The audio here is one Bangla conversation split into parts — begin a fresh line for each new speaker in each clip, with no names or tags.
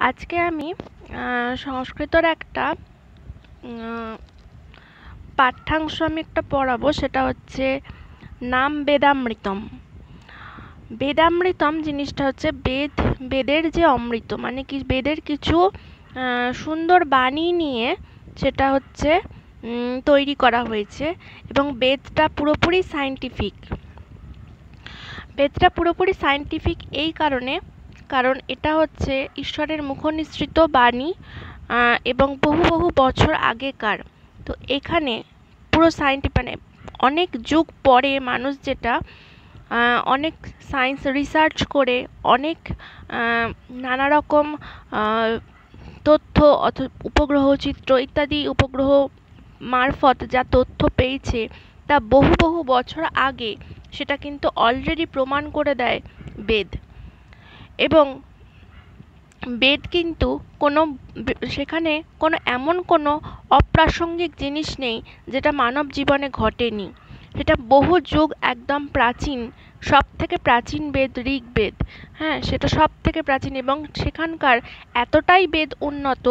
আজকে আমি সংস্কৃতর একটা পাঠ্যাংশ আমি একটা পড়াবো, সেটা হচ্ছে নাম বেদামৃতম। বেদামৃতম জিনিসটা হচ্ছে বেদ, বেদের যে অমৃত মানে কি, বেদের কিছু সুন্দর বাণী নিয়ে সেটা হচ্ছে তৈরি করা হয়েছে, এবং বেদটা পুরোপুরি সাইন্টিফিক। বেদটা পুরোপুরি সাইন্টিফিক এই কারণে কারণ এটা হচ্ছে ঈশ্বরের মুখনিসৃত বাণী এবং বহু বহু বছর আগেকার। তো এখানে পুরো সায়েন্টিফিক মানে অনেক যুগ পরে মানুষ যেটা অনেক সায়েন্স রিসার্চ করে, অনেক নানা রকম তথ্য অথ, উপগ্রহ চিত্র ইত্যাদি উপগ্রহ মারফত যা তথ্য পেয়েছে, তা বহু বহু বছর আগে সেটা কিন্তু অলরেডি প্রমাণ করে দেয় বেদ। এবং বেদ কিন্তু কোনো সেখানে কোনো এমন কোনো অপ্রাসঙ্গিক জিনিস নেই যেটা মানব জীবনে ঘটেনি। সেটা বহু যুগ একদম প্রাচীন সব থেকে প্রাচীন বেদ ঋগ্বেদ হ্যাঁ সেটা সব থেকে প্রাচীন এবং সেখানকার এতটাই বেদ উন্নত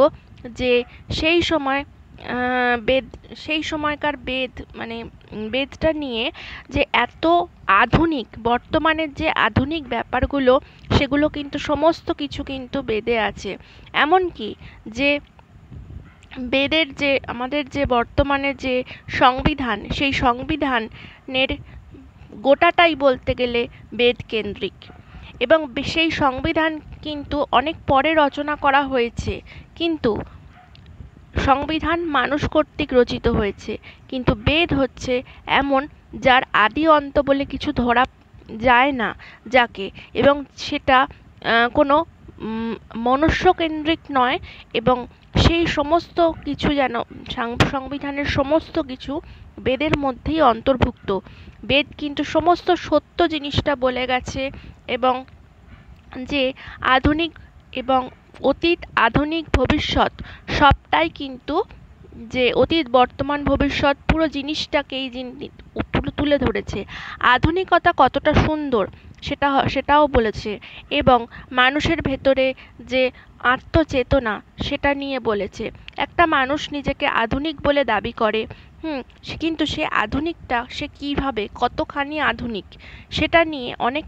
যে সেই সময় বেদ, সেই সময়কার বেদ মানে বেদটা নিয়ে যে এত আধুনিক বর্তমানের যে আধুনিক ব্যাপারগুলো, সেগুলো কিন্তু সমস্ত কিছু কিন্তু বেদে আছে। এমনকি যে, বেদের যে, আমাদের যে বর্তমানে যে সংবিধান, সেই সংবিধানের গোটাটাই বলতে গেলে বেদ কেন্দ্রিক। এবং সেই সংবিধান কিন্তু অনেক পরে রচনা করা হয়েছে। কিন্তু সংবিধান মানুষ কর্তৃক রচিত হয়েছে। কিন্তু বেদ হচ্ছে এমন যার আদি অন্ত বলে কিছু ধরা যায় না যাকে। এবং সেটা কোনো মনুষ্যকেন্দ্রিক নয় এবং সেই সমস্ত কিছু যেন সংবিধানের সমস্ত কিছু বেদের মধ্যেই অন্তর্ভুক্ত। বেদ কিন্তু সমস্ত সত্য জিনিসটা বলে গেছে এবং যে আধুনিক এবং অতীত আধুনিক ভবিষ্যৎ সবটাই কিন্তু যে অতীত, বর্তমান, ভবিষ্যৎ, পুরো জিনিসটাকেই তুলে ধরেছে। আধুনিকতা কতটা সুন্দর সেটা সেটাও বলেছে এবং মানুষের ভেতরে যে আত্মচেতনা সেটা নিয়ে বলেছে। একটা মানুষ নিজেকে আধুনিক বলে দাবি করে, হুম কিন্তু সে আধুনিকটা সে কীভাবে, কতখানি আধুনিক সেটা নিয়ে অনেক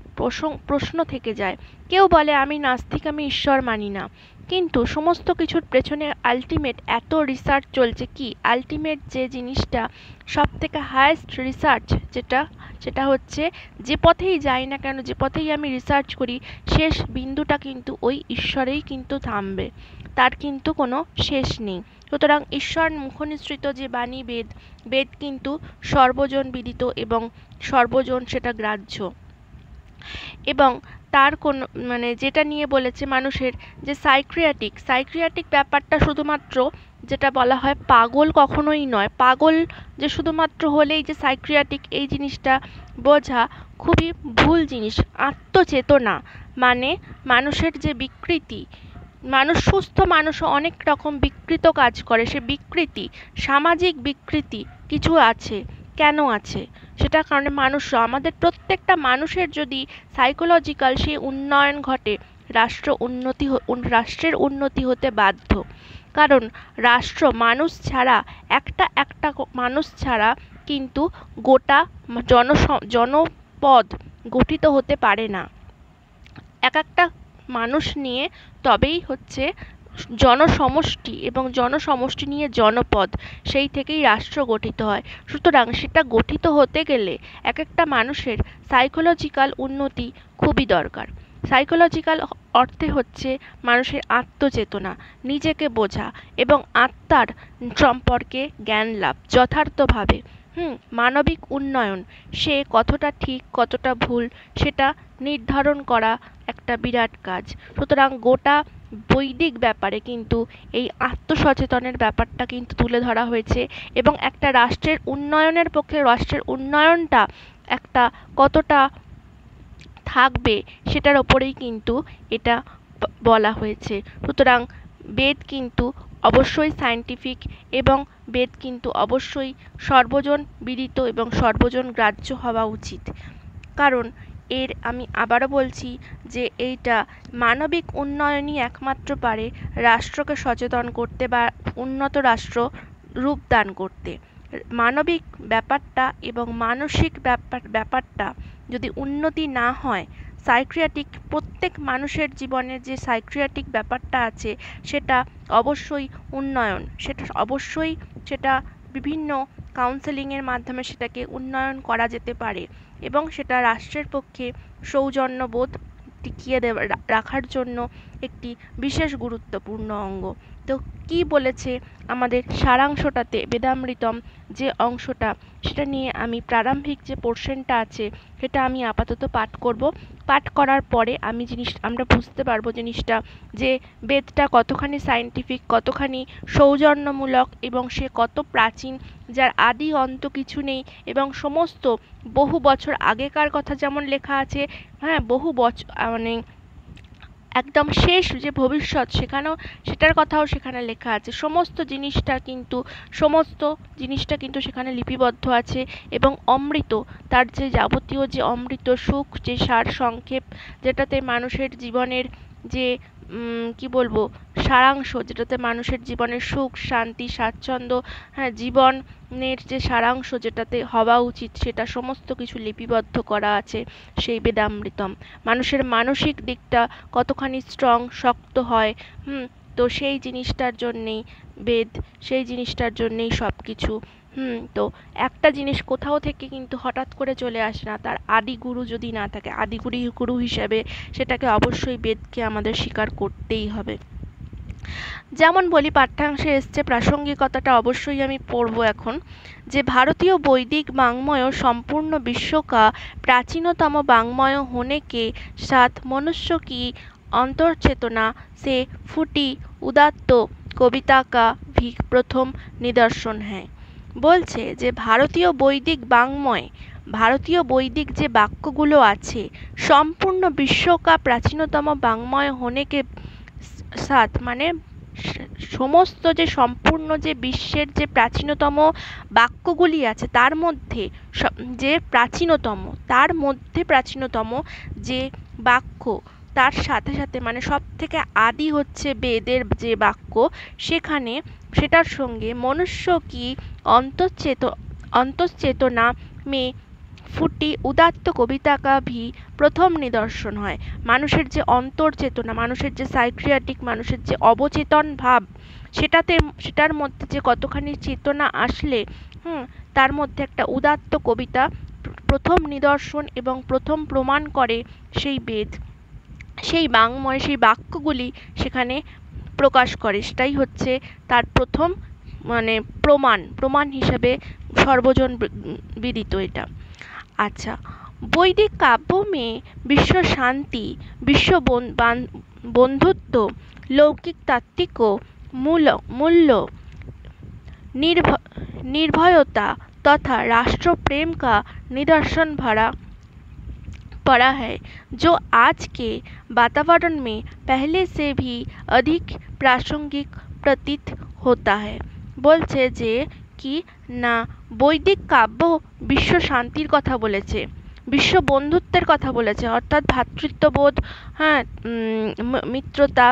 প্রশ্ন থেকে যায়। কেউ বলে, আমি নাস্তিক, আমি ঈশ্বর মানি না। কিন্তু সমস্ত কিছুর পেছনে আলটিমেট এত রিসার্চ চলছে কি? আলটিমেট যে জিনিসটা সব থেকে হায়েস্ট রিসার্চ যেটা, সেটা হচ্ছে যে পথেই যাই না কেন, যে পথেই আমি রিসার্চ করি, শেষ বিন্দুটা কিন্তু ওই ঈশ্বরেই কিন্তু থামবে। তার কিন্তু কোনো শেষ নেই। সুতরাং ঈশ্বর মুখনিসৃত যে বাণী বেদ বেদ কিন্তু সর্বজন বিদিত এবং সর্বজন সেটা গ্রাহ্য। এবং তার কোনো মানে যেটা নিয়ে বলেছে মানুষের যে সাইক্রিয়াটিক সাইক্রিয়াটিক ব্যাপারটা শুধুমাত্র যেটা বলা হয় পাগল কখনোই নয়। পাগল যে শুধুমাত্র হলেই যে সাইক্রিয়াটিক এই জিনিসটা বোঝা খুবই ভুল জিনিস, আত্মচেতনা। মানে মানুষের যে বিকৃতি, মানুষ সুস্থ মানুষও অনেক রকম বিকৃত কাজ করে, সে বিকৃতি, সামাজিক বিকৃতি কিছু আছে। কেন আছে? সেটা কারণে মানুষ, আমাদের প্রত্যেকটা মানুষের যদি সাইকোলজিক্যাল সেই উন্নয়ন ঘটে, রাষ্ট্র উন্নতি রাষ্ট্রের উন্নতি হতে বাধ্য। কারণ রাষ্ট্র মানুষ ছাড়া, একটা একটা মানুষ ছাড়া কিন্তু গোটা জন জনপদ গঠিত হতে পারে না। এক একটা মানুষ নিয়ে তবেই হচ্ছে জনসমষ্টি এবং জনসমষ্টি নিয়ে জনপদ, সেই থেকেই রাষ্ট্র গঠিত হয়। সুতরাং সেটা গঠিত হতে গেলে এক একটা মানুষের সাইকোলজিক্যাল উন্নতি খুবই দরকার। সাইকোলজিক্যাল অর্থে হচ্ছে মানুষের আত্মচেতনা, নিজেকে বোঝা এবং আত্মার সম্পর্কে জ্ঞান লাভ যথার্থভাবে। হুম, মানবিক উন্নয়ন, সে কতটা ঠিক, কতটা ভুল, সেটা নির্ধারণ করা একটা বিরাট কাজ। সুতরাং গোটা বৈদিক ব্যাপারে কিন্তু, এই আত্মসচেতনের ব্যাপারটা কিন্তু তুলে ধরা হয়েছে এবং একটা রাষ্ট্রের উন্নয়নের পক্ষে রাষ্ট্রের উন্নয়নটা একটা কতটা থাকবে সেটার ওপরেই কিন্তু এটা বলা হয়েছে। সুতরাং বেদ কিন্তু অবশ্যই সায়েন্টিফিক এবং বেদ কিন্তু অবশ্যই সর্বজন বিদিত এবং সর্বজন গ্রাহ্য হওয়া উচিত। কারণ এর আমি আবারও বলছি যে এইটা মানবিক উন্নয়নই একমাত্র পারে রাষ্ট্রকে সচেতন করতে বা উন্নত রাষ্ট্র রূপদান করতে। মানবিক ব্যাপারটা এবং মানসিক ব্যাপার, ব্যাপারটা যদি উন্নতি না হয়, সাইক্রিয়াটিক প্রত্যেক মানুষের জীবনে যে সাইক্রিয়াটিক ব্যাপারটা আছে সেটা অবশ্যই উন্নয়ন। সেটা অবশ্যই সেটা বিভিন্ন কাউন্সেলিংয়ের মাধ্যমে সেটাকে উন্নয়ন করা যেতে পারে। এবং সেটা রাষ্ট্রের পক্ষে সৌজন্যবোধ টিকিয়ে দেওয়া রাখার জন্য একটি বিশেষ গুরুত্বপূর্ণ অঙ্গ। তো কী বলেছে আমাদের সারাংশটাতে বেদামৃতম যে অংশটা, সেটা নিয়ে আমি প্রারম্ভিক যে পোর্শনটা আছে, সেটা আমি আপাতত পাঠ করব। পাঠ করার পরে আমি জিনিস আমরা বুঝতে পারব জিনিসটা যে বেদটা কতখানি সায়েন্টিফিক কতখানি সৌজন্যমূলক এবং সে কত প্রাচীন, যার আদি অন্ত কিছু নেই এবং সমস্ত বহু বছর আগেকার কথা যেমন লেখা আছে হ্যাঁ বহু বছর মানে একদম শেষ যে ভবিষ্যৎ, সেখানেও সেটার কথাও সেখানে লেখা আছে। সমস্ত জিনিসটা কিন্তু, সমস্ত জিনিসটা কিন্তু সেখানে লিপিবদ্ধ আছে এবং অমৃত, তার যে যাবতীয় যে অমৃত সুখ, যে সার সংক্ষেপ যেটাতে মানুষের জীবনের যে কি বলব, সারাংশ, যেটাতে মানুষের জীবনের সুখ, শান্তি, স্বাচ্ছন্দ্য হ্যাঁ জীবনের যে সারাংশ যেটাতে হওয়া উচিত, সেটা সমস্ত কিছু লিপিবদ্ধ করা আছে সেই বেদামৃতম। মানুষের মানসিক দিকটা কতখানি স্ট্রং শক্ত হয়, হুম, তো সেই জিনিসটার জন্যেই বেদ, সেই জিনিসটার জন্যেই সব কিছু হুম, তো একটা জিনিস কোথাও থেকে কিন্তু হঠাৎ করে চলে আসে না, তার আদি গুরু যদি না থাকে, আদি গুরু গুরু হিসাবে সেটাকে অবশ্যই বেদকে আমাদের স্বীকার করতেই হবে। যেমন বলি, পাঠ্যাংশে এসছে, প্রাসঙ্গিকতাটা অবশ্যই আমি পড়ব এখন, যে ভারতীয় বৈদিক বাংময় সম্পূর্ণ বিশ্বকা প্রাচীনতম বাংময় হনেকে সাত মনুষ্য কি অন্তর্চেতনা, সে ফুটি, উদাত্ত কবিতা কা ভি প্রথম নিদর্শন হ্যায়। বলছে যে, ভারতীয় বৈদিক বাংময়, ভারতীয় বৈদিক যে বাক্যগুলো আছে, সম্পূর্ণ বিশ্বকা প্রাচীনতম বাংময় হনেকে সাথ মানে সমস্ত যে সম্পূর্ণ যে বিশ্বের যে প্রাচীনতম বাক্যগুলি আছে, তার মধ্যে যে প্রাচীনতম, তার মধ্যে প্রাচীনতম যে বাক্য, তার সাথে সাথে মানে সব থেকে আদি হচ্ছে বেদের যে বাক্য, সেখানে সেটার সঙ্গে মনুষ্য কি অন্তশ্চেত অন্তশ্চেতনা মে ফুটি উদাত্ত কবিতাকা ভি প্রথম নিদর্শন হয়। মানুষের যে অন্তর্চেতনা, মানুষের যে সাইক্রিয়াটিক, মানুষের যে অবচেতন ভাব, সেটাতে, সেটার মধ্যে যে কতখানি চেতনা আসলে, হুম, তার মধ্যে একটা উদাত্ত কবিতা প্রথম নিদর্শন এবং প্রথম প্রমাণ করে সেই বেদ। সেই বাংময়, সেই বাক্যগুলি সেখানে প্রকাশ করে, সেটাই হচ্ছে তার প্রথম মানে প্রমাণ প্রমাণ হিসাবে সর্বজন বিদিত এটা। আচ্ছা বৈদিক কাব্য মেয়ে বিশ্ব শান্তি, বিশ্ব বন্ধুত্ব, লৌকিক তাত্ত্বিক মূল, মূল্য নির্ভয়তা তথা রাষ্ট্রপ্রেম কা নিদর্শন ভরা पड़ा है जो आज के वातावरण में पहले से भी अधिक प्रासंगिक प्रतीत होता है বলছে যে কি না বৈদিক কাব্য বিশ্ব শান্তির কথা বলেছে বিশ্ব বন্ধুত্বের কথা বলেছে অর্থাৎ ভ্রাতৃত্ববোধ হ্যাঁ মিত্রতা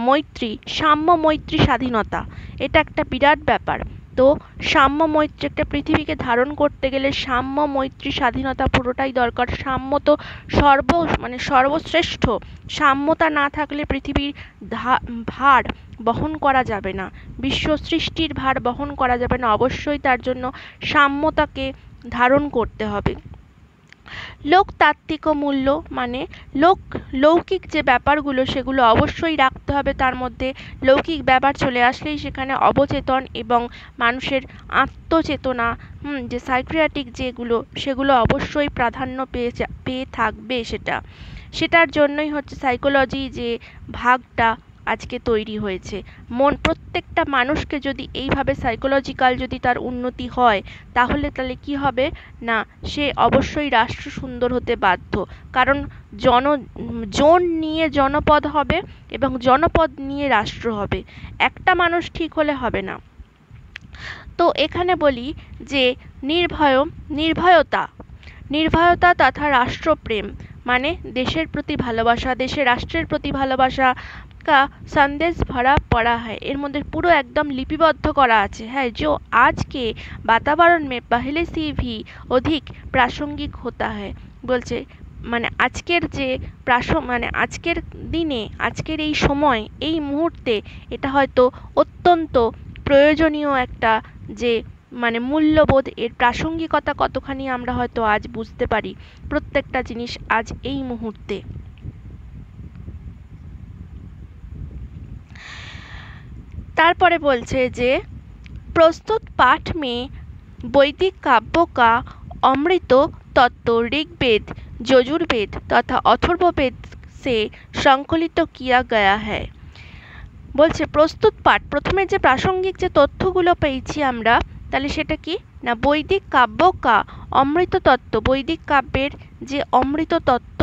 মৈত্রী সাম্য মৈত্রী স্বাধীনতা এটা একটা বিরাট ব্যাপার তো সাম্য মৈত্রী একটা পৃথিবীকে ধারণ করতে গেলে সাম্য মৈত্রী স্বাধীনতা পুরোটাই দরকার। সাম্য তো সর্ব মানে সর্বশ্রেষ্ঠ। সাম্যতা না থাকলে পৃথিবীর ভার বহন করা যাবে না। বিশ্ব সৃষ্টির ভার বহন করা যাবে না। অবশ্যই তার জন্য সাম্যতাকে ধারণ করতে হবে। লোকতাত্ত্বিক মূল্য মানে লোক, লৌকিক যে ব্যাপারগুলো সেগুলো অবশ্যই রাখতে হবে। তার মধ্যে লৌকিক ব্যাপার চলে আসলেই সেখানে অবচেতন এবং মানুষের আত্মচেতনা যে সাইক্রিয়াটিক যেগুলো সেগুলো অবশ্যই প্রাধান্য পেয়ে পেয়ে থাকবে সেটা। সেটার জন্যই হচ্ছে সাইকোলজি যে ভাগটা আজকে তৈরি হয়েছে। মন প্রত্যেকটা মানুষকে যদি এইভাবে সাইকোলজিক্যাল যদি তার উন্নতি হয়, তাহলে তাহলে কি হবে? না, সে অবশ্যই রাষ্ট্র সুন্দর হতে বাধ্য। কারণ জন জন নিয়ে জনপদ হবে এবং জনপদ নিয়ে রাষ্ট্র হবে। একটা মানুষ ঠিক হলে হবে না। তো এখানে বলি যে নির্ভয় নির্ভয়তা। নির্ভয়তা তথা রাষ্ট্রপ্রেম। মানে দেশের প্রতি ভালোবাসা, দেশের রাষ্ট্রের প্রতি ভালোবাসা কা সন্দেশ ভরা পড়া হয়। এর মধ্যে পুরো একদম লিপিবদ্ধ করা আছে। হ্যাঁ যে আজকে বাতাবরণ মে পহলে সে ভি অধিক প্রাসঙ্গিক হতা হয়। বলছে মানে আজকের যে প্রাস মানে আজকের দিনে, আজকের এই সময়, এই মুহূর্তে এটা হয়তো অত্যন্ত প্রয়োজনীয় একটা যে মানে মূল্যবোধ, এর প্রাসঙ্গিকতা কতখানি আমরা হয়তো আজ বুঝতে পারি প্রত্যেকটা জিনিস আজ এই মুহূর্তে? তারপরে বলছে যে, প্রস্তুত পাঠ মেয়ে বৈদিক কাব্য কা অমৃত তত্ত্ব ঋগ্বেদ, যজুর্বেদ তথা অথর্ববেদ সে সংকলিত কিয়া গয়া হ্যায়। বলছে, প্রস্তুত পাঠ, প্রথমে যে প্রাসঙ্গিক যে তথ্যগুলো পেয়েছি আমরা তাহলে সেটা কি? না, বৈদিক কাব্য কা? অমৃত তত্ত্ব বৈদিক কাব্যের যে অমৃত তত্ত্ব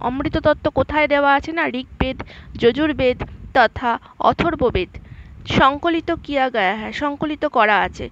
অমৃত তত্ত্ব কোথায় দেওয়া আছে না? ঋগ্বেদ, যজুর্বেদ তথা অথর্ববেদ। সংকলিত কিয়া গায়া হ্যাঁ সংকলিত করা আছে।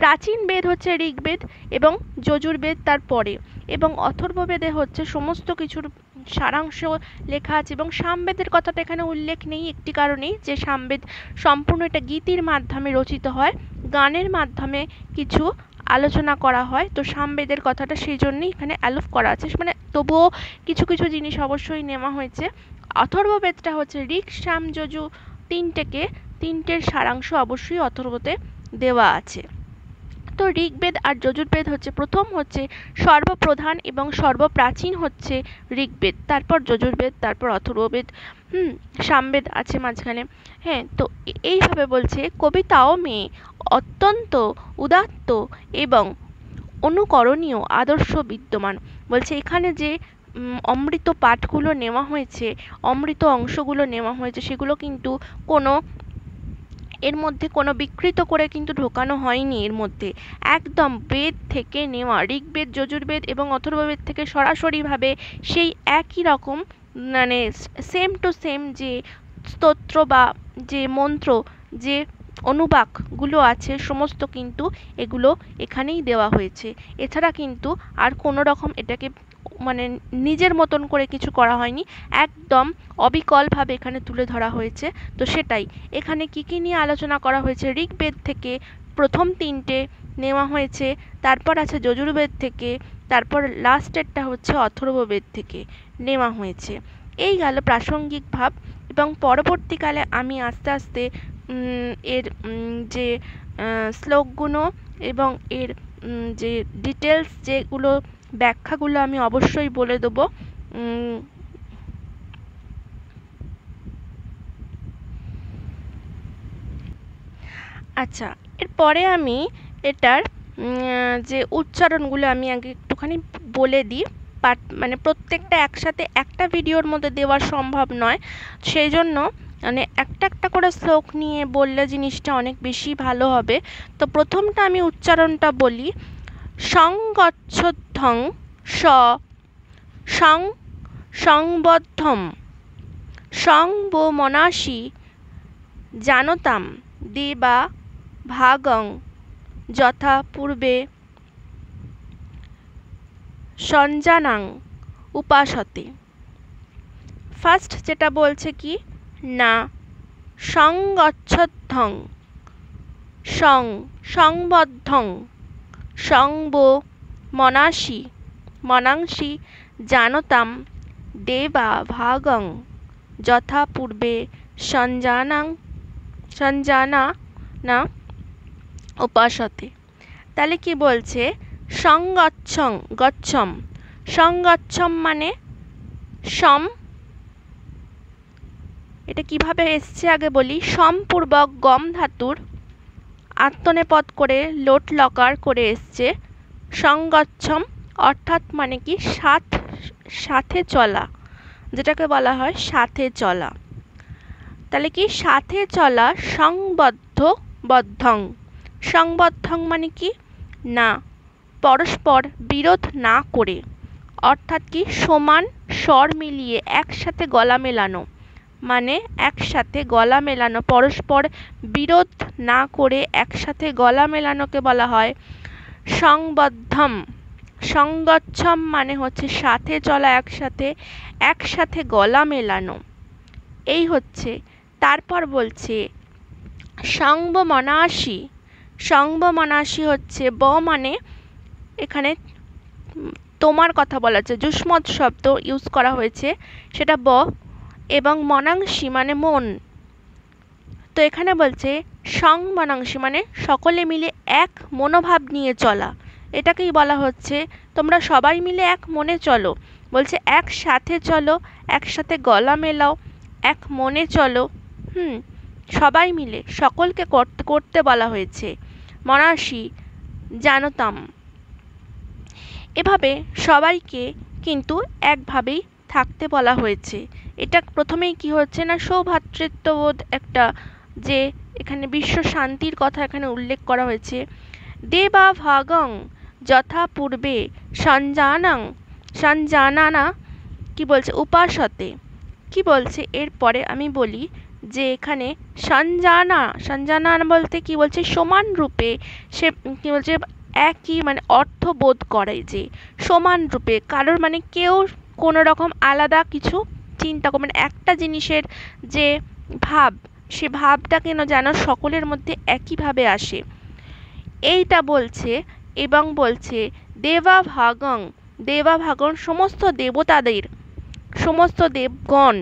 প্রাচীন বেদ হচ্ছে ঋগ্বেদ এবং যজুর্বেদ তার পরে এবং অথর্ববেদে হচ্ছে সমস্ত কিছুর সারাংশ লেখা আছে এবং সামবেদের কথাটা এখানে উল্লেখ নেই একটি কারণেই যে সামবেদ সম্পূর্ণ এটা গীতির মাধ্যমে রচিত হয়, গানের মাধ্যমে কিছু আলোচনা করা হয়। তো সামবেদের কথাটা সেই জন্যই এখানে অ্যালোফ করা আছে। মানে তবুও কিছু কিছু জিনিস অবশ্যই নেওয়া হয়েছে। অথর্ববেদটা হচ্ছে ঋক সাম যজু তিনটেকে, তিনটের সারাংশ অবশ্যই অথর্বতে দেওয়া আছে। তো ঋগ্বেদ আর যজুর্বেদ হচ্ছে, প্রথম হচ্ছে সর্বপ্রধান এবং সর্বপ্রাচীন হচ্ছে ঋগ্বেদ, তারপর যজুর্বেদ, তারপর অথর্ববেদ, হুম, সামবেদ আছে মাঝখানে হ্যাঁ তো এইভাবে বলছে, কবিতাও মেয়ে অত্যন্ত উদাত্ত এবং অনুকরণীয়, আদর্শ বিদ্যমান। বলছে এখানে যে অমৃত পাঠগুলো নেওয়া হয়েছে, অমৃত অংশগুলো নেওয়া হয়েছে, সেগুলো কিন্তু কোনো এর মধ্যে কোনো বিকৃত করে কিন্তু ঢোকানো হয়নি এর মধ্যে। একদম বেদ থেকে নেওয়া, ঋগ্বেদ, যজুর্বেদ এবং অথর্ববেদ থেকে সরাসরিভাবে সেই একই রকম মানে সেম টু সেম যে স্তোত্র বা যে মন্ত্র, যে অনুবাকগুলো আছে সমস্ত কিন্তু এগুলো এখানেই দেওয়া হয়েছে। এছাড়া কিন্তু আর কোনো রকম এটাকে মানে নিজের মতন করে কিছু করা হয়নি। একদম অবিকলভাবে এখানে তুলে ধরা হয়েছে। তো সেটাই। এখানে কী কী নিয়ে আলোচনা করা হয়েছে? ঋগ্বেদ থেকে প্রথম তিনটে নেওয়া হয়েছে। তারপর আছে যজুর্বেদ থেকে। তারপর লাস্টেরটা হচ্ছে অথর্ববেদ থেকে নেওয়া হয়েছে। এই গেল প্রাসঙ্গিক ভাব এবং পরবর্তীকালে আমি আস্তে আস্তে এর যে শ্লোকগুলো এবং এর যে ডিটেলস যেগুলো ব্যাখ্যাগুলো আমি অবশ্যই বলে দেবো। আচ্ছা এরপরে আমি এটার যে উচ্চারণগুলো আমি আগে একটুখানি বলে দিই। পাট মানে প্রত্যেকটা একসাথে একটা ভিডিওর মধ্যে দেওয়া সম্ভব নয়। সেই জন্য মানে একটা একটা করে শ্লোক নিয়ে বললে জিনিসটা অনেক বেশি ভালো হবে। তো প্রথমটা আমি উচ্চারণটা বলি। সংগচ্ছধ্বং স। সং, সংবদ্ধম। সংবো মনাসি জানতাম দেবা ভাগং যথা পূর্বে। সঞ্জানাং উপাসতে। ফার্স্ট যেটা বলছে কি? না, সংগচ্ছধ্বং, সং, সংবদ্ধং। সংব মনাসি, মনাংসি জানতাম দেবা ভাগং, যথা পূর্বে সঞ্জানাং, সঞ্জানা না উপাসতে। তাহলে কি বলছে? সংগচ্ছং গচ্ছম। সংগচ্ছম মানে সম। এটা কীভাবে এসছে আগে বলি? সম্পূর্বক গম ধাতুর আত্মনেপদ করে লোট লকার করে এসছে। সংগচ্ছম অর্থাৎ মানে কি সাথ, সাথে চলা, যেটাকে বলা হয় সাথে চলা। তাহলে কি সাথে চলা সংবদ্ধ বদ্ধং। সংবদ্ধং মানে কি? না, পরস্পর বিরোধ না করে। অর্থাৎ কি সমান স্বর মিলিয়ে একসাথে গলা মেলানো। মানে একসাথে গলা মেলানো, পরস্পর বিরোধ না করে একসাথে গলা মেলানোকে বলা হয় সংবদ্ধম। সঙ্গচ্ছম মানে হচ্ছে সাথে চলা, একসাথে একসাথে গলা মেলানো। এই হচ্ছে, তারপর বলছে সংব মনাসি সংব মনাসি হচ্ছে ব মানে এখানে তোমার কথা বলা হচ্ছে, যুষ্মৎ শব্দ ইউজ করা হয়েছে, সেটা ব। এবং মনাংশী মানে মন। তো এখানে বলছে, সং মনাংশী মানে সকলে মিলে এক মনোভাব নিয়ে চলা। এটাকেই বলা হচ্ছে, তোমরা সবাই মিলে এক মনে চলো। বলছে, একসাথে চলো, একসাথে গলা মেলাও, এক মনে চলো। হুম, সবাই মিলে, সকলকে করতে বলা হয়েছে। মনাসি, জানতাম। এভাবে সবাইকে কিন্তু একভাবেই থাকতে বলা হয়েছে। এটা প্রথমেই কি হচ্ছে না, সৌভাতৃত্ববোধ একটা যে এখানে বিশ্ব শান্তির কথা এখানে উল্লেখ করা হয়েছে। দেবা ভাগং যথা পূর্বে সঞ্জানাং সঞ্জানানা কি বলছে? উপাসতে। কি বলছে? এরপরে আমি বলি যে এখানে সঞ্জানা সঞ্জানা বলতে কি বলছে? সমান রূপে সে কি বলছে? একই মানে অর্থ বোধ করে যে সমান রূপে। কারোর মানে কেউ কোনো রকম আলাদা কিছু চিন্তা করে মানে একটা জিনিসের যে ভাব, সে ভাবটা কেন যেন সকলের মধ্যে একইভাবে আসে। এইটা বলছে এবং বলছে, দেবা ভাগং। দেবা ভাগং সমস্ত দেবতাদের, সমস্ত দেবগণ,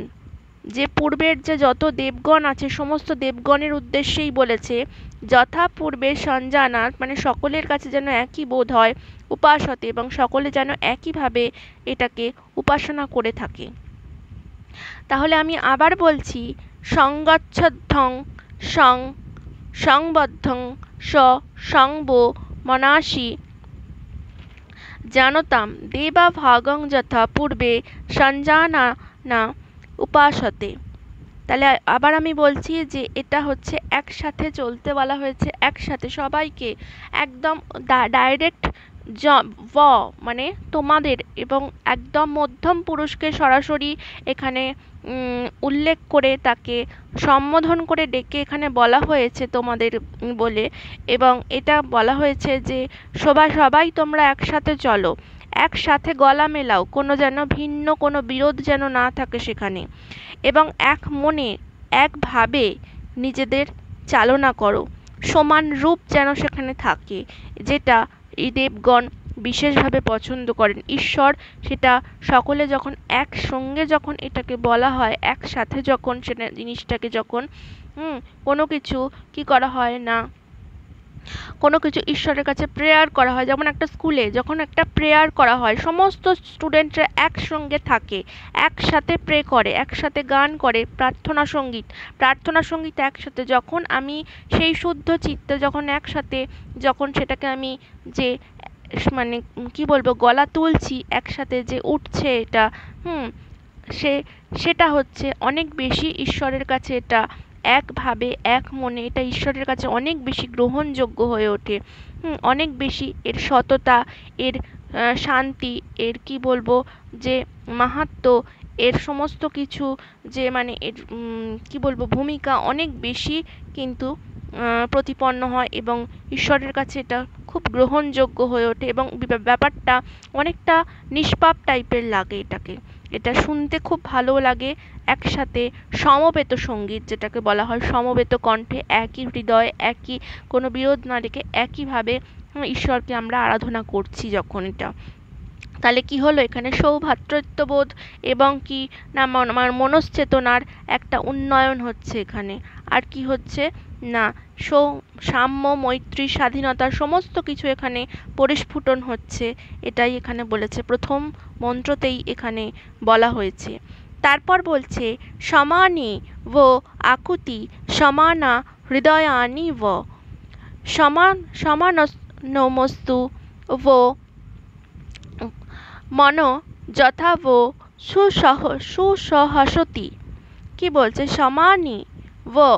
যে পূর্বের যে যত দেবগণ আছে, সমস্ত দেবগণের উদ্দেশ্যেই বলেছে যথা পূর্বে সঞ্জানা মানে সকলের কাছে যেন একই বোধ হয় উপাসতে এবং সকলে যেন একইভাবে এটাকে উপাসনা করে থাকে। তাহলে আমি আবার বলছি সংগচ্ছদ্ধং সং, সংবদ্ধং, স, সংব, মনাসি, জানতাম দেবা ভাগং যথা পূর্বে সঞ্জানা না উপাসতে তাহলে আবার আমি বলছি যে এটা হচ্ছে একসাথে চলতে বলা হয়েছে, একসাথে সবাইকে একদম ডাইরেক্ট জ, ব মানে তোমাদের এবং একদম মধ্যম পুরুষকে সরাসরি এখানে উল্লেখ করে তাকে সম্বোধন করে ডেকে এখানে বলা হয়েছে তোমাদের বলে এবং এটা বলা হয়েছে যে সবাই সবাই তোমরা একসাথে চলো, একসাথে গলা মেলাও, কোনো যেন ভিন্ন, কোনো বিরোধ যেন না থাকে সেখানে। এবং এক মনে একভাবে নিজেদের চালনা করো। সমান রূপ যেন সেখানে থাকে, যেটা এই দেবগণ বিশেষভাবে পছন্দ করেন। ঈশ্বর সেটা সকলে যখন একসঙ্গে যখন এটাকে বলা হয়, একসাথে যখন সেটা জিনিসটাকে যখন কোনো কিছু কি করা হয় না কোনো কিছু ঈশ্বরের কাছে প্রেয়ার করা হয়, যেমন একটা স্কুলে যখন একটা প্রেয়ার করা হয়, সমস্ত স্টুডেন্টরা একসঙ্গে থাকে, একসাথে প্রে করে, একসাথে গান করে, প্রার্থনা সংগীত। প্রার্থনা সংগীত একসাথে, যখন আমি সেই শুদ্ধ চিত্তে যখন একসাথে, যখন সেটাকে আমি যে মানে কি বলব, গলা তুলছি, একসাথে যে উঠছে এটা, হুম, সে, সেটা হচ্ছে অনেক বেশি ঈশ্বরের কাছে এটা একভাবে, এক মনে এটা ঈশ্বরের কাছে অনেক বেশি গ্রহণযোগ্য হয়ে ওঠে। অনেক বেশি এর সততা, এর শান্তি, এর কি বলব যে মাহাত্ম্য এর সমস্ত কিছু যে মানে এর কি বলব ভূমিকা অনেক বেশি কিন্তু প্রতিপন্ন হয় এবং ঈশ্বরের কাছে এটা খুব গ্রহণযোগ্য হয়ে ওঠে এবং ব্যাপারটা অনেকটা নিষ্পাপ টাইপের লাগে এটাকে। এটা শুনতে খুব ভালো লাগে একসাথে সমবেত সংগীত, যেটাকে বলা হয় সমবেত কণ্ঠে। একই হৃদয়, একই কোনো বিরোধ না রেখে একইভাবে ঈশ্বরকে আমরা আরাধনা করছি যখন এটা। তাহলে কি হলো? এখানে সৌভ্রাতৃত্ববোধ এবং কি না আমার মনশ্চেতনার একটা উন্নয়ন হচ্ছে এখানে। আর কি হচ্ছে? না সাম্য, মৈত্রী স্বাধীনতার সমস্ত কিছু এখানে পরিস্ফুটন হচ্ছে। এটাই এখানে বলেছে। প্রথম মন্ত্রতেই এখানে বলা হয়েছে। তারপর বলছে, সমানে ও আকুতি সমানা হৃদয়ানি ও সমান সমান সমানমস্তু ও মন যথা ও সুসহ, সুসহসতি। কি বলছে? সমানি ও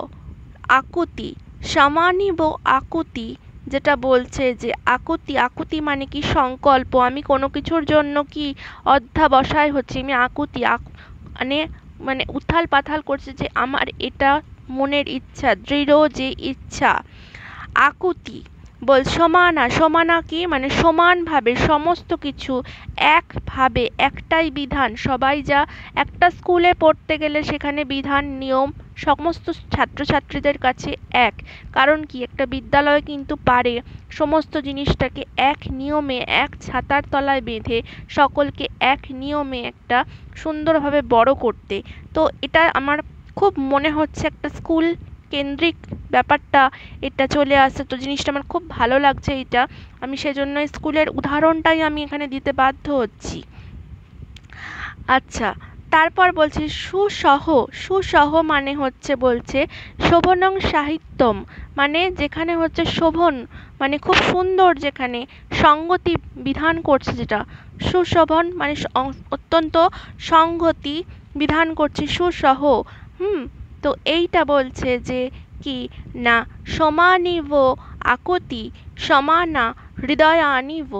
আকুতি সমানি বো আকুতি, যেটা বলছে যে আকুতি আকুতি মানে কি সংকল্প? আমি কোনো কিছুর জন্য কি অধ্যাবসায় হচ্ছে? আমি আকুতি মানে মানে উথাল পাথাল করছে যে আমার এটা মনের ইচ্ছা, দৃঢ় যে ইচ্ছা। আকুতি বল, সমানা সমানা কি? মানে সমানভাবে সমস্ত কিছু একভাবে, একটাই বিধান। সবাই যা একটা স্কুলে পড়তে গেলে সেখানে বিধান, নিয়ম, সমস্ত ছাত্রছাত্রীদের কাছে এক। কারণ কি? একটা বিদ্যালয় কিন্তু পারে সমস্ত জিনিসটাকে এক নিয়মে, এক ছাতার তলায় বেঁধে সকলকে এক নিয়মে একটা সুন্দরভাবে বড় করতে। তো এটা আমার খুব মনে হচ্ছে একটা স্কুল কেন্দ্রিক ব্যাপারটা, এটা চলে আসছে। তো জিনিসটা আমার খুব ভালো লাগছে এটা আমি সেজন্য স্কুলের উদাহরণটাই আমি এখানে দিতে বাধ্য হচ্ছি। আচ্ছা তারপর বলছে, সুসহ সুসহ মানে হচ্ছে বলছে শোভনং সাহিত্যম। মানে যেখানে হচ্ছে শোভন মানে খুব সুন্দর যেখানে সঙ্গতি বিধান করছে যেটা। সুশোভন মানে অত্যন্ত সংহতি বিধান করছে সুসহ। হুম, তো এইটা বলছে যে কি না সমানিব আকতি, সমানা হৃদয়ানিব।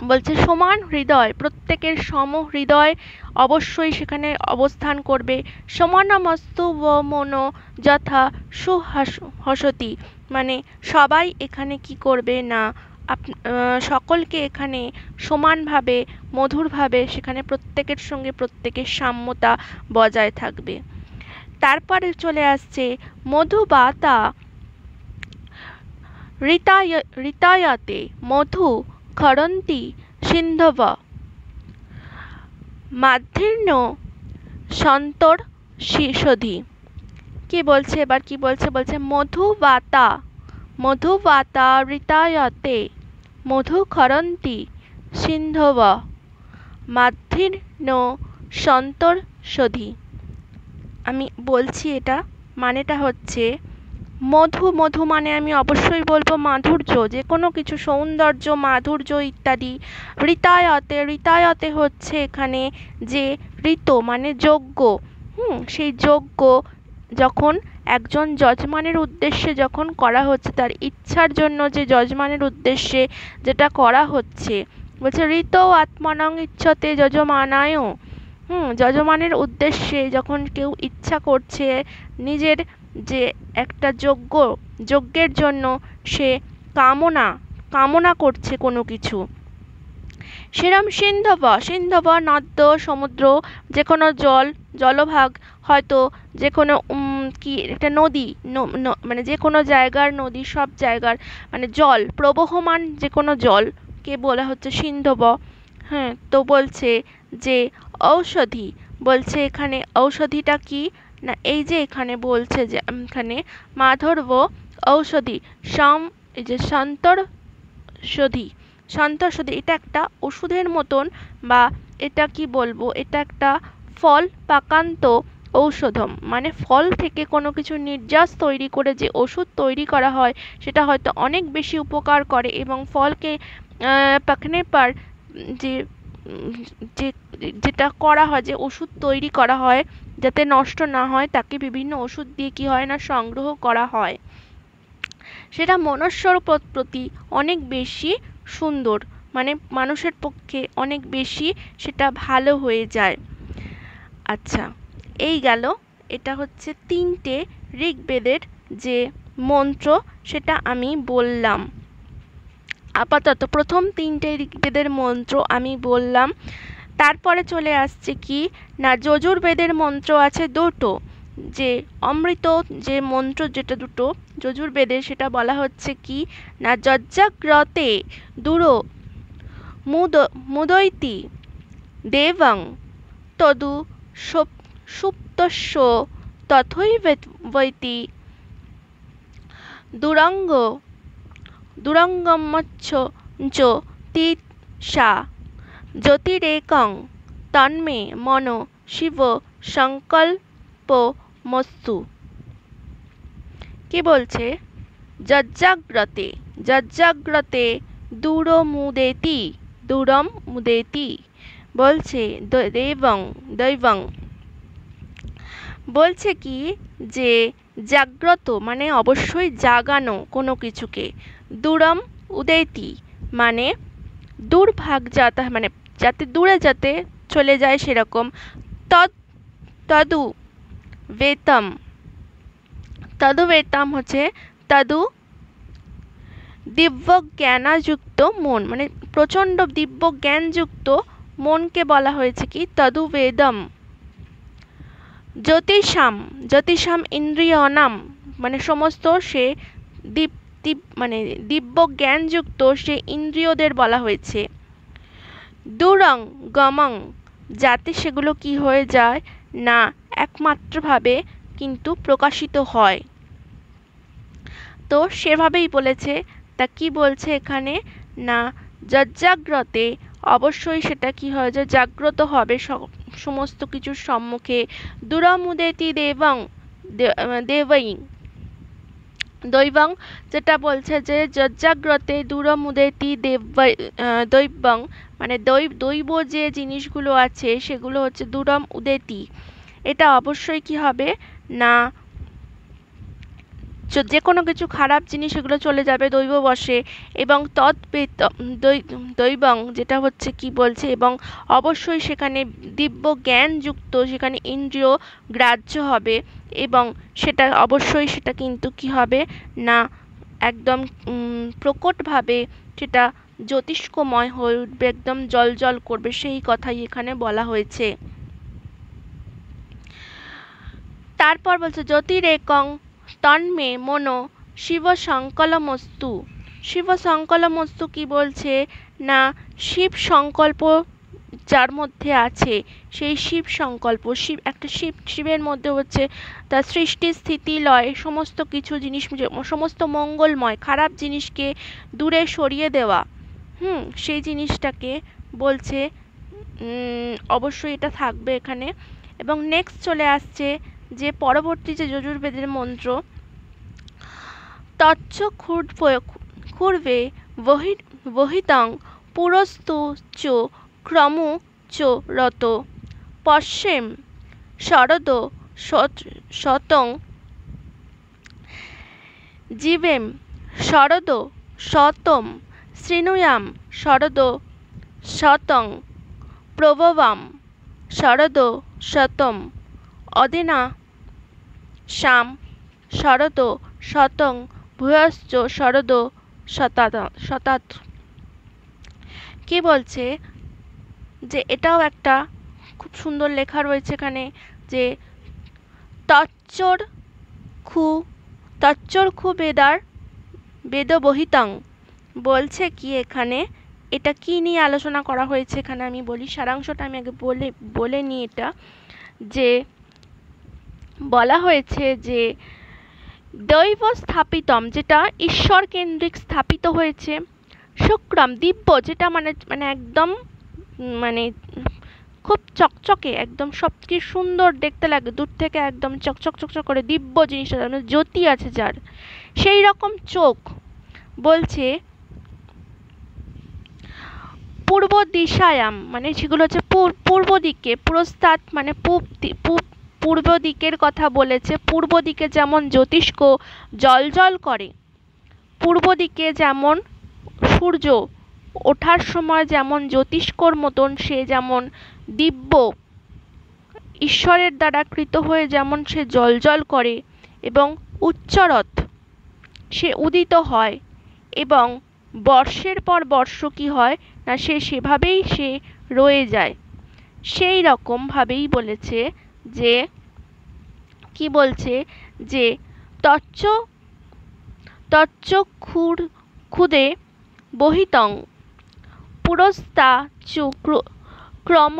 বলছে, সমান হৃদয়, প্রত্যেকের সম হৃদয় অবশ্যই সেখানে অবস্থান করবে। সমানমস্তু মনো যথা সুহসতি মানে সবাই এখানে কি করবে না? সকলকে এখানে সমানভাবে, মধুরভাবে সেখানে প্রত্যেকের সঙ্গে প্রত্যেকের সাম্যতা বজায় থাকবে। তারপরে চলে আসছে মধুবাতা। ঋতায় ঋতায়াতে মধু, খরন্তি, সিন্ধব। মাধ্যীর্ণ সন্তর, শিশধি। কি বলছে এবার, কি বলছে বলছে মধুবাতা। মধুবাতা ঋতায়তে মধু, খরন্তি, সিন্ধব। মাধ্যীর্ণ সন্তর সধি আমি বলছি এটা, মানেটা হচ্ছে মধু মধু মানে আমি অবশ্যই বলব মাধুর্য, যে কোনো কিছু, সৌন্দর্য, মাধুর্য ইত্যাদি। ঋতায়তে ঋতায়তে হচ্ছে এখানে যে ঋত মানে যজ্ঞ। হুম, সেই যজ্ঞ যখন একজন যজমানের উদ্দেশ্যে যখন করা হচ্ছে, তার ইচ্ছার জন্য যে যজমানের উদ্দেশ্যে যেটা করা হচ্ছে, বলছে ঋত আত্মনং ইচ্ছতে যজমানায়। হুম, যজমানের উদ্দেশ্যে যখন কেউ ইচ্ছা করছে নিজের যে একটা যজ্ঞ, যজ্ঞের জন্য সে কামনা কামনা করছে কোনো কিছু। সেরম সিন্ধব সিন্ধব, নদ্য, সমুদ্র যে কোনো জল, জলভাগ, হয়তো যে কোনো কি একটা নদী মানে যে কোনো জায়গার নদী, সব জায়গার মানে জল, প্রবহমান যে কোনো জলকে বলা হচ্ছে সিন্ধব হ্যাঁ তো বলছে যে ঔষধি। বলছে এখানে ঔষধিটা কি? না, এই যে এখানে বলছে যে এখানে মাধর্ব ঔষধি। সম, এই যে সন্তর্ষধি সন্তর্ষধি এটা একটা ওষুধের মতন বা এটা কি বলব? এটা একটা ফল পাকান্ত ঔষধম। মানে ফল থেকে কোনো কিছু নির্যাস তৈরি করে যে ওষুধ তৈরি করা হয়, সেটা হয়তো অনেক বেশি উপকার করে এবং ফলকে পাকনে পার যে যে, যেটা করা হয়, যে ওষুধ তৈরি করা হয় যাতে নষ্ট না হয়, তাকে বিভিন্ন ওষুধ দিয়ে কী হয় না, সংগ্রহ করা হয়। সেটা মনুষ্যর প্রতি অনেক বেশি সুন্দর মানে মানুষের পক্ষে অনেক বেশি সেটা ভালো হয়ে যায়। আচ্ছা এই গেল। এটা হচ্ছে তিনটে ঋগ্বেদের যে মন্ত্র, সেটা আমি বললাম। আপাতত প্রথম তিনটে ঋগ্বেদের মন্ত্র আমি বললাম। তারপরে চলে আসছে কি? না যজুর্বেদের মন্ত্র আছে দুটো। যে অমৃত যে মন্ত্র যেটা দুটো যজুর্বেদের সেটা বলা হচ্ছে কি? না, যজ্জাগ্রতে দূর মুদ, মুদৈতি দেবং তদু সুপ্তস্য তথৈবৈতি দুরঙ্গ দুরঙ্গমচ্ছ তিসা জ্যোতিরেকং তন্মে মন শিব সংকল্পমস্তু কি বলছে? যজ্জাগ্রতে যজ্জাগ্রতে দূরমুদেতি দূরম মুদেতি বলছে দেবং, দৈবং। বলছে কি? যে জাগ্রত মানে অবশ্যই জাগানো কোনো কিছুকে। দূরম উদেতি মানে দূরভাগ যাতা মানে যাতে দূরে যাতে চলে যায় সেরকম। তদ, তদু বেতম তদু বেতম হচ্ছে তদু দিব্য জ্ঞানাযুক্ত মন মানে প্রচণ্ড দিব্য জ্ঞানযুক্ত মনকে বলা হয়েছে কি? তদু বেদম, জ্যোতিষাম জ্যোতিষাম ইন্দ্রিয়নাম মানে সমস্ত সে দীপ মানে দিব্য জ্ঞানযুক্ত সে ইন্দ্রিয়দের বলা হয়েছে। দুরং গমং, যাতে সেগুলো কি হয়ে যায়? না, একমাত্রভাবে কিন্তু প্রকাশিত হয়। তো সেভাবেই বলেছে, তা কি বলছে এখানে? না, যজ্জাগ্রতে অবশ্যই সেটা কি হয় যে জাগ্রত হবে সমস্ত কিছুর সম্মুখে। দুরামুদেতি দেবং দেবই দৈবং, যেটা বলছে যে যজ্জাগ্রতে দুরমুদেতি দেব দৈবং মানে দৈ দৈব যে জিনিসগুলো আছে, সেগুলো হচ্ছে দুরম উদেতি এটা অবশ্যই কি হবে? না। যে কোনো কিছু খারাপ জিনিস এগুলো চলে যাবে দৈব বসে এবং তৎপেত দৈবং, যেটা হচ্ছে কি বলছে, এবং অবশ্যই সেখানে দিব্য জ্ঞানযুক্ত সেখানে ইন্দ্রিয় গ্রাহ্য হবে। এবং সেটা অবশ্যই সেটা কিন্তু কি হবে না একদম প্রকটভাবে সেটা জ্যোতিষ্কময় হয়ে উঠবে, একদম জল জল করবে, সেই কথাই এখানে বলা হয়েছে। তারপর বলছে, জ্যোতিরেকং তন্মে মনো শিব সংকলমস্তু শিব সংকলমস্তু কি বলছে? না শিব সংকল্প যার মধ্যে আছে সেই শিব সংকল্প। শিব, একটা শিব, শিবের মধ্যে হচ্ছে তার সৃষ্টি, স্থিতি, লয়, সমস্ত কিছু জিনিস সমস্ত মঙ্গলময়, খারাপ জিনিসকে দূরে সরিয়ে দেওয়া। হুম, সেই জিনিসটাকে বলছে অবশ্যই এটা থাকবে এখানে। এবং নেক্সট চলে আসছে যে পরবর্তী যে যজুর্বেদের মন্ত্র তচ্চ ক্ষুর্বে বহিতং পুরস্তু চ ক্রমু পশ্যেম শরদ শতং জীবেম শরদ শতম শৃণুয়াম শরদ শতং প্রভবাম শরদ শতম অদিনা শাম শরদ শতং ভূয়শ্চ শরদ শতাৎ কি বলছে? যে এটাও একটা খুব সুন্দর লেখা রয়েছে এখানে যে তচ্চর খু তচ্চর খু বেদার বেদবহিতং। বলছে কি এখানে? এটা কি নিয়ে আলোচনা করা হয়েছে এখানে আমি বলি, সারাংশটা আমি আগে বলে বলে নিই এটা। যে বলা হয়েছে যে দৈব স্থাপিতম, যেটা ঈশ্বর কেন্দ্রিক স্থাপিত হয়েছে, শুক্রম, দিব্য, যেটা মানে মানে একদম মানে খুব চকচকে, একদম সব কি সুন্দর দেখতে লাগে। দূর থেকে একদম চকচক চকচক করে দিব্য জিনিসটা মানে জ্যোতি আছে যার। সেই রকম চোখ বলছে পূর্ব দিশায়াম মানে সেগুলো হচ্ছে পূর্ব দিকে প্রস্তাদ মানে পূব পূব, পূর্ব দিকের কথা বলেছে। পূর্ব দিকে যেমন জ্যোতিষ্ক জল করে, পূর্ব দিকে যেমন সূর্য ওঠার সময় যেমন জ্যোতিষ্কর মতন সে যেমন দিব্য, ঈশ্বরের দ্বারা কৃত হয়ে যেমন সে জল করে এবং উচ্চরথ, সে উদিত হয় এবং বর্ষের পর বর্ষ কি হয় না সে সেভাবেই সে রয়ে যায়। সেই রকমভাবেই বলেছে যে, কি বলছে? যে তচ্চ তচ্চ খুর, খুদে বহিতং পুরস্তা চু ক্রম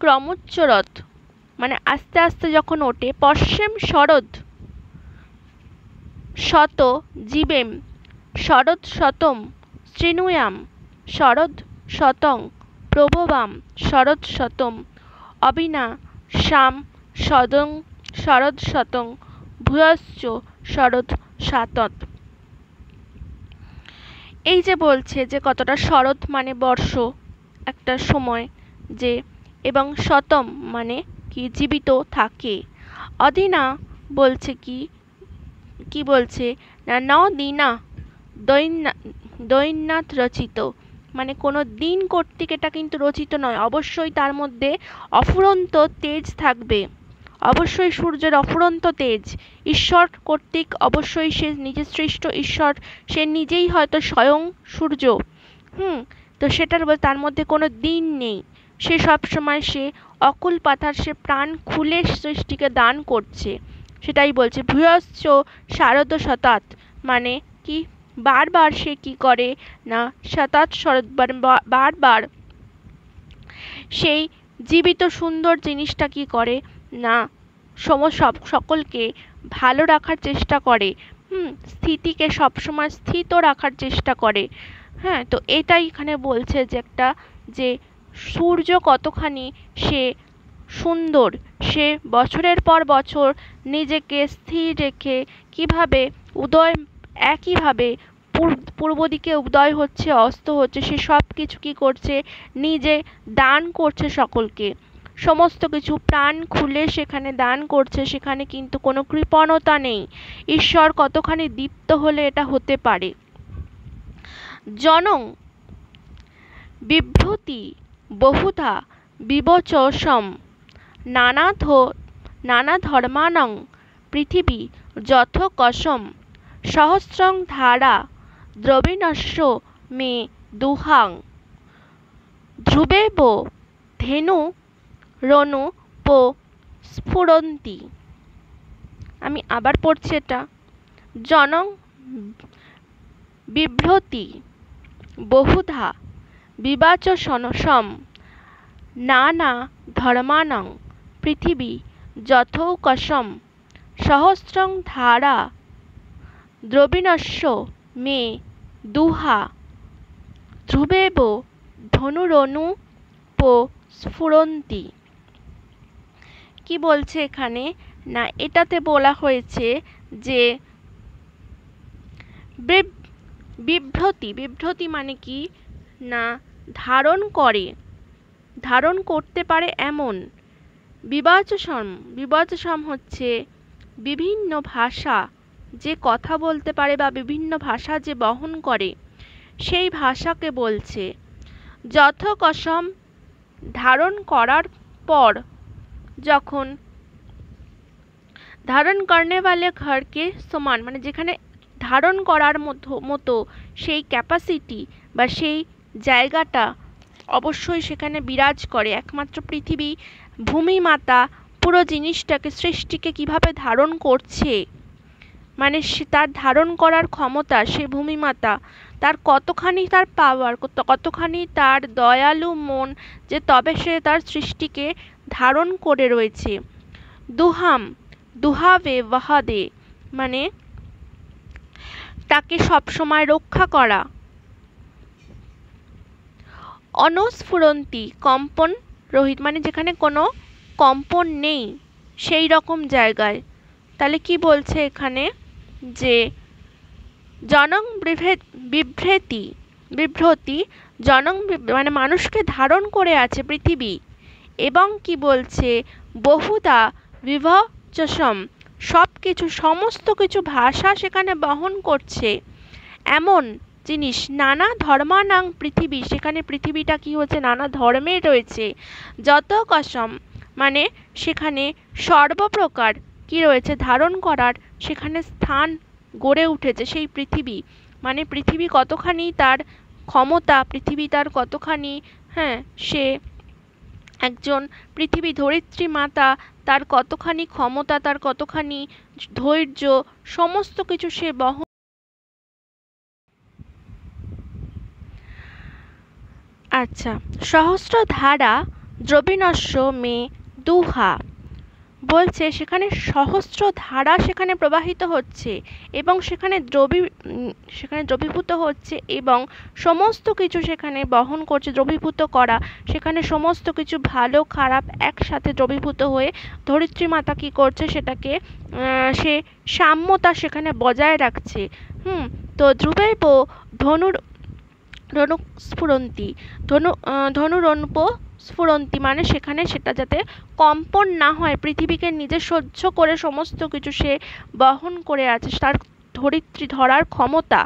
ক্রমোচ্চরত মানে আস্তে আস্তে যখন ওঠে, পশ্চিম শরদ শত জীবেম, শরৎ শতম শৃণুয়াম শরৎ শতং প্রভবাম, শরৎ শতম অবিনা শাম সদং, শরৎ শতং ভূয়শ্চ শরৎ সাতত। এই যে বলছে যে কতটা শরৎ মানে বর্ষ, একটা সময় যে, এবং শতম মানে কি জীবিত থাকে। অদিনা বলছে কি কি বলছে? না, ন দিনা দৈন্যাথ রচিত। মানে কোনো দিন কর্তৃক এটা কিন্তু রচিত নয়, অবশ্যই তার মধ্যে অফুরন্ত তেজ থাকবে। অবশ্যই সূর্যের অফুরন্ত তেজ। ঈশ্বর কর্তৃক অবশ্যই সে নিজের সৃষ্ট ঈশ্বর, সে নিজেই হয়তো স্বয়ং সূর্য। হুম, তো সেটার তার মধ্যে কোনো দিন নেই। সে সবসময় সে অকুল পাথার সে প্রাণ খুলে সৃষ্টিকে দান করছে। সেটাই বলছে, ভূয়শ্চ শারদ শতাৎ। মানে কি? বারবার সে কি করে? না, শতাৎ শরৎ বারবার সেই জীবিত সুন্দর জিনিসটা কি করে? না। সম সব সকলকে ভালো রাখার চেষ্টা করে। হুম, স্থিতিকে সবসময় স্থিত রাখার চেষ্টা করে। হ্যাঁ তো এটাই এখানে বলছে যে একটা যে সূর্য কতখানি সে সুন্দর, সে বছরের পর বছর নিজেকে স্থির রেখে কীভাবে উদয়, একইভাবে পূর্ব দিকে উদয় হচ্ছে, অস্ত হচ্ছে, সে সব কিছু কী করছে? নিজে দান করছে সকলকে। সমস্ত কিছু প্রাণ খুলে সেখানে দান করছে, সেখানে কিন্তু কোনো কৃপণতা নেই। ঈশ্বর কতখানি দীপ্ত হলে এটা হতে পারে? জনং বিভ্রতি বহুধা বিবচসম নানাধ নানা ধর্মানং পৃথিবী যথকসম সহস্রং ধারা দ্রবিণস্য মে দুহাং ধ্রুবেব ধেনু রনু, পো, স্ফুরন্তি। আমি আবার পড়ছি এটা। জনং বিভ্রতি বহুধা বিবাচসম নানা ধর্মানং পৃথিবী যথৌকসম সহস্রং ধারা দ্রবিণস্য মে দুহা ধ্রুবেব স্ফুরন্তি। কি বলছে এখানে? না, এটাতে বলা হয়েছে যে বিভ্রতি বিভ্রতি মানে কি? না, ধারণ করে, ধারণ করতে পারে এমন। বিবাচসম বিবাচসম হচ্ছে বিভিন্ন ভাষা যে কথা বলতে পারে বা বিভিন্ন ভাষা যে বহন করে, সেই ভাষাকে বলছে। যথকসম, ধারণ করার পর যখন ধারণ করনে वाले ঘরকে সমান মানে যেখানে ধারণ করার মতো মতো সেই ক্যাপাসিটি বা সেই জায়গাটা অবশ্যই সেখানে বিরাজ করে। একমাত্র পৃথিবী ভূমি মাতা পুরো জিনিসটাকে, সৃষ্টিকে কীভাবে ধারণ করছে মানে সে তার ধারণ করার ক্ষমতা সে ভূমিমাতা তার কতখানি তার পাওয়ার কতখানি তার দয়ালু মন যে তবে সে তার সৃষ্টিকে ধারণ করে রয়েছে। দুহাম, দুহাবে ওয়াহাদে মানে তাকে সবসময় রক্ষা করা। অনস্ফুরন্তি কম্পন রহিত মানে যেখানে কোনো কম্পন নেই, সেই রকম জায়গায়। তাহলে কি বলছে এখানে? যে জনং বিভ্রেতি, বিভ্রতি, জনং মানে মানুষকে ধারণ করে আছে পৃথিবী। এবং কি বলছে? বহুদা বিভচসম সব কিছু সমস্ত কিছু ভাষা সেখানে বহন করছে। এমন জিনিস, নানা ধর্মানাং পৃথিবী, সেখানে পৃথিবীটা কি হচ্ছে? নানা ধর্মের রয়েছে। যত কসম মানে সেখানে সর্বপ্রকার কি রয়েছে? ধারণ করার সেখানে স্থান গড়ে উঠেছে, সেই পৃথিবী। মানে পৃথিবী কতখানি তার ক্ষমতা, পৃথিবী তার কতখানি হ্যাঁ সে একজন পৃথিবী ধরিত্রী মাতা, তার কতখানি ক্ষমতা, তার কতখানি ধৈর্য, সমস্ত কিছু সে বহন আচ্ছা সহস্র ধারা দ্রবিণস্য মে দুহা। বলছে, সেখানে সহস্র ধারা সেখানে প্রবাহিত হচ্ছে এবং সেখানে দ্রবী সেখানে দ্রবীভূত হচ্ছে এবং সমস্ত কিছু সেখানে বহন করছে, দ্রবীভূত করা। সেখানে সমস্ত কিছু ভালো, খারাপ একসাথে দ্রবীভূত হয়ে ধরিত্রী মাতা কী করছে সেটাকে সে সাম্যতা সেখানে বজায় রাখছে। হুম, তো ধ্রুবেব ধনুর ধনু স্ফুরন্তি ধনু ধনুরণপ স্ফুরন্তি মানে সেখানে সেটা যাতে কম্পন না হয়, পৃথিবীকে নিজে সহ্য করে সমস্ত কিছু সে বহন করে আছে, তার ধরিত্রী ধরার ক্ষমতা।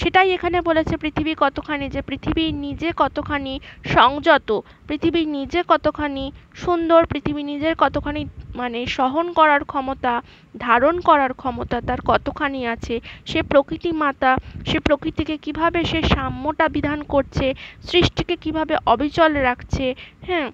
সেটাই এখানে বলেছে পৃথিবী কতখানি যে পৃথিবী নিজে কতখানি সংযত, পৃথিবী নিজে কতখানি সুন্দর, পৃথিবী নিজের কতখানি মানে সহন করার ক্ষমতা, ধারণ করার ক্ষমতা তার কতখানি আছে, সে প্রকৃতি মাতা, সে প্রকৃতিকে কীভাবে সে সাম্যটা বিধান করছে, সৃষ্টিকে কীভাবে অবিচল রাখছে হ্যাঁ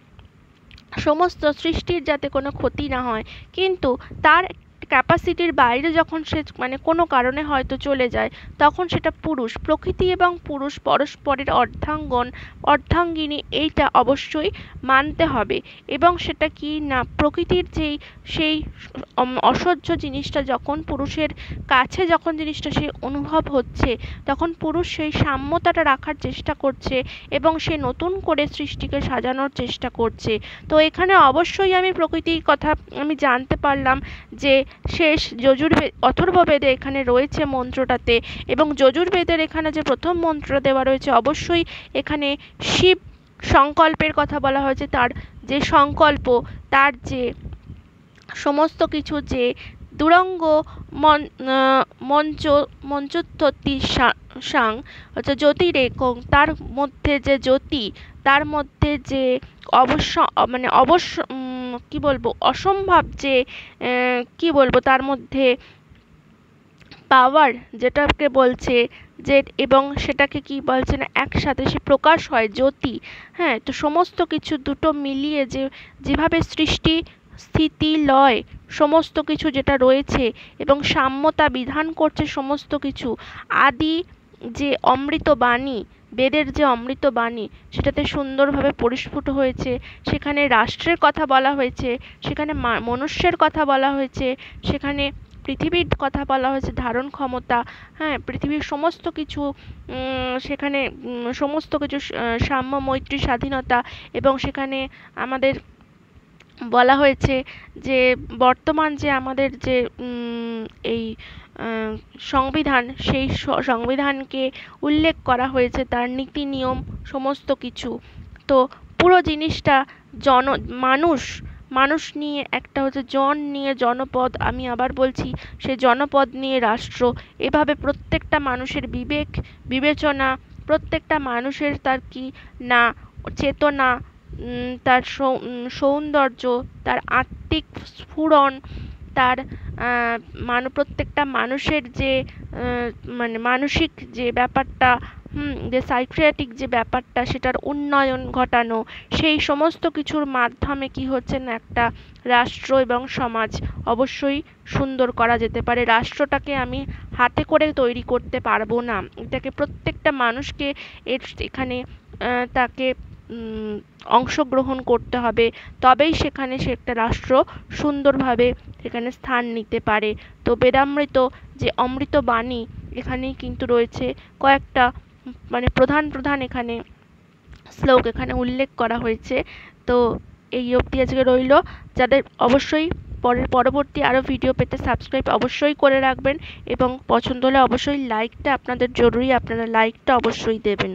সমস্ত সৃষ্টির যাতে কোনো ক্ষতি না হয়, কিন্তু তার ক্যাপাসিটির বাইরে যখন সে মানে কোনো কারণে হয়তো চলে যায়, তখন সেটা পুরুষ। প্রকৃতি এবং পুরুষ পরস্পরের অর্ধাঙ্গন, অর্ধাঙ্গিনী এইটা অবশ্যই মানতে হবে। এবং সেটা কি না, প্রকৃতির যেই, সেই অসহ্য জিনিসটা যখন পুরুষের কাছে যখন জিনিসটা সে অনুভব হচ্ছে, তখন পুরুষ সেই সাম্যতাটা রাখার চেষ্টা করছে এবং সে নতুন করে সৃষ্টিকে সাজানোর চেষ্টা করছে। তো এখানে অবশ্যই আমি প্রকৃতির কথা আমি জানতে পারলাম যে শেষ। যজুর্বেদ অথর্ববেদে এখানে রয়েছে মন্ত্রটাতে এবং যজুর্বেদের এখানে যে প্রথম মন্ত্র দেওয়া রয়েছে, অবশ্যই এখানে শিব সংকল্পের কথা বলা হয়েছে। তার যে সংকল্প, তার যে সমস্ত কিছু যে দুরঙ্গ মঞ্চ মঞ্চোত্পত্তি সাং, হচ্ছে জ্যোতিরেকং, তার মধ্যে যে জ্যোতি, তার মধ্যে যে অবশ্য মানে অবশ্য কি বলব, অসম্ভব যে কি বলব, তার মধ্যে পাওয়ার যেটাকে বলছে যে, এবং সেটাকে কি বলছে না, একসাথে সে প্রকাশ হয়, জ্যোতি। হ্যাঁ তো সমস্ত কিছু দুটো মিলিয়ে যে, যেভাবে সৃষ্টি, স্থিতি, লয়, সমস্ত কিছু যেটা রয়েছে এবং সাম্যতা বিধান করছে সমস্ত কিছু, আদি যে অমৃত বাণী বেদের যে অমৃত বাণী, সেটাতে সুন্দরভাবে পরিস্ফুট হয়েছে। সেখানে রাষ্ট্রের কথা বলা হয়েছে, সেখানে মনুষ্যের কথা বলা হয়েছে, সেখানে পৃথিবীর কথা বলা হয়েছে, ধারণ ক্ষমতা হ্যাঁ পৃথিবীর সমস্ত কিছু সেখানে সমস্ত কিছু সাম্য, মৈত্রী, স্বাধীনতা এবং সেখানে আমাদের বলা হয়েছে যে, বর্তমান যে আমাদের যে এই সংবিধান, সেই সংবিধানকে উল্লেখ করা হয়েছে, তার নীতি নিয়ম, সমস্ত কিছু। তো পুরো জিনিসটা জন, মানুষ মানুষ নিয়ে একটা হচ্ছে জন নিয়ে জনপদ, আমি আবার বলছি, সে জনপদ নিয়ে রাষ্ট্র, এভাবে প্রত্যেকটা মানুষের বিবেক, বিবেচনা, প্রত্যেকটা মানুষের তার কি না, চেতনা তার সৌন্দর্য, তার আত্মিক স্ফুরণ তার মানে প্রত্যেকটা মানুষের যে মানে মানসিক যে ব্যাপারটা যে সাইকিয়াট্রিক যে ব্যাপারটা, সেটার উন্নয়ন ঘটানো, সেই সমস্ত কিছুর মাধ্যমে কি হচ্ছে না একটা রাষ্ট্র এবং সমাজ অবশ্যই সুন্দর করা যেতে পারে। রাষ্ট্রটাকে আমি হাতে করে তৈরি করতে পারব না। এটাকে প্রত্যেকটা মানুষকে এর, এখানে তাকে অংশগ্রহণ করতে হবে, তবেই সেখানে সে একটা রাষ্ট্র সুন্দরভাবে সেখানে স্থান নিতে পারে। তো বেদামৃত যে অমৃত বাণী, এখানেই কিন্তু রয়েছে কয়েকটা মানে প্রধান প্রধান এখানে শ্লোক এখানে উল্লেখ করা হয়েছে। তো এই অবধি আজকে রইল। যাদের অবশ্যই পরের, পরবর্তী আরও ভিডিও পেতে সাবস্ক্রাইব অবশ্যই করে রাখবেন এবং পছন্দ হলে অবশ্যই লাইকটা আপনাদের জরুরি, আপনারা লাইকটা অবশ্যই দেবেন।